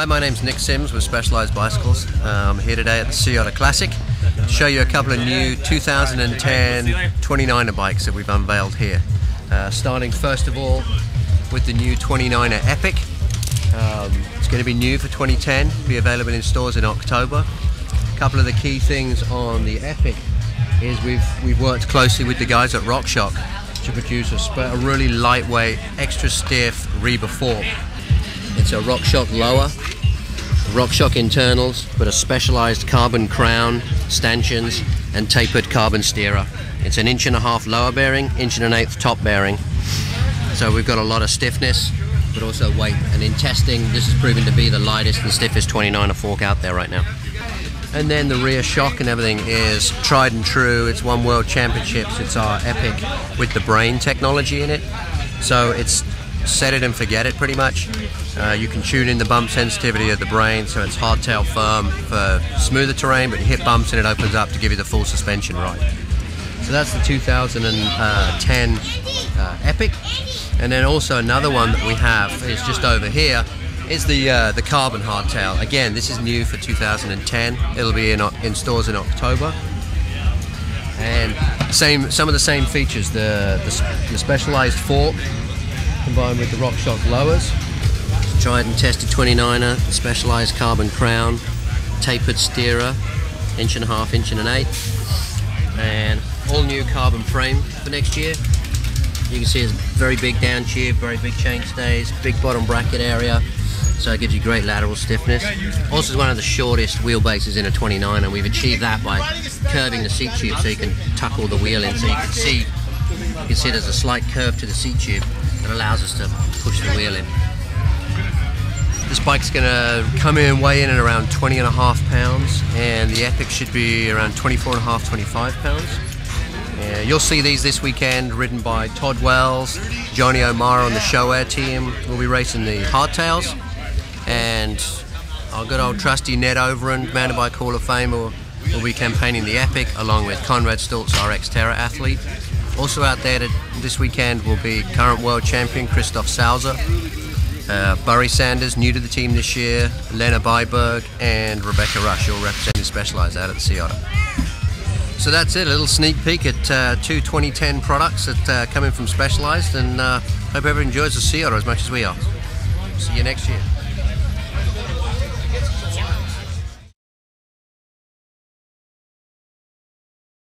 Hi, my name's Nick Sims with Specialized Bicycles. Uh, I'm here today at the Otter Classic to show you a couple of new 2010 29er bikes that we've unveiled here. Uh, starting first of all with the new 29er Epic. Um, it's going to be new for 2010, be available in stores in October. A couple of the key things on the Epic is we've we've worked closely with the guys at RockShox to produce a, a really lightweight, extra stiff Reba fork it's a RockShox lower, RockShox internals, but a specialized carbon crown, stanchions, and tapered carbon steerer. It's an inch and a half lower bearing, inch and an eighth top bearing. So we've got a lot of stiffness, but also weight. And in testing, this has proven to be the lightest and stiffest 29er fork out there right now. And then the rear shock and everything is tried and true. It's won world championships. It's our Epic with the brain technology in it. So it's set it and forget it pretty much. Uh, you can tune in the bump sensitivity of the brain so it's hardtail firm for smoother terrain, but you hit bumps and it opens up to give you the full suspension ride. So that's the 2010 uh, Epic. And then also another one that we have is just over here is the uh, the carbon hardtail. Again, this is new for 2010. It'll be in, in stores in October. And same, some of the same features. The, the, the specialized fork combined with the RockShox lowers. Tried and tested 29er, specialized carbon crown, tapered steerer, inch and a half, inch and an eighth, and all new carbon frame for next year. You can see it's a very big down tube, very big chain stays, big bottom bracket area, so it gives you great lateral stiffness. Also, it's one of the shortest wheelbases in a 29, and we've achieved that by curving the seat tube so you can tuck all the wheel in, so you can see you can see there's a slight curve to the seat tube that allows us to push the wheel in. This bike's going to come in, weigh in at around 20 and a half pounds, and the Epic should be around 24 and a half, 25 pounds. Yeah, you'll see these this weekend, ridden by Todd Wells, Johnny O'Mara on the Show Air team. We'll be racing the hardtails, and our good old trusty Ned Overend, Mountain Bike Hall of Fame, will, will be campaigning the Epic along with Conrad Stoltz, our XTERRA athlete. Also out there this weekend will be current world champion Christoph Sauser, uh, Burry Stander, new to the team this year, Lene Byberg, and Rebecca Rusch, all representing Specialized out at the Sea Otter. So that's it, a little sneak peek at uh, two 2010 products that uh, come in from Specialized, and uh, hope everyone enjoys the Sea Otter as much as we are. See you next year.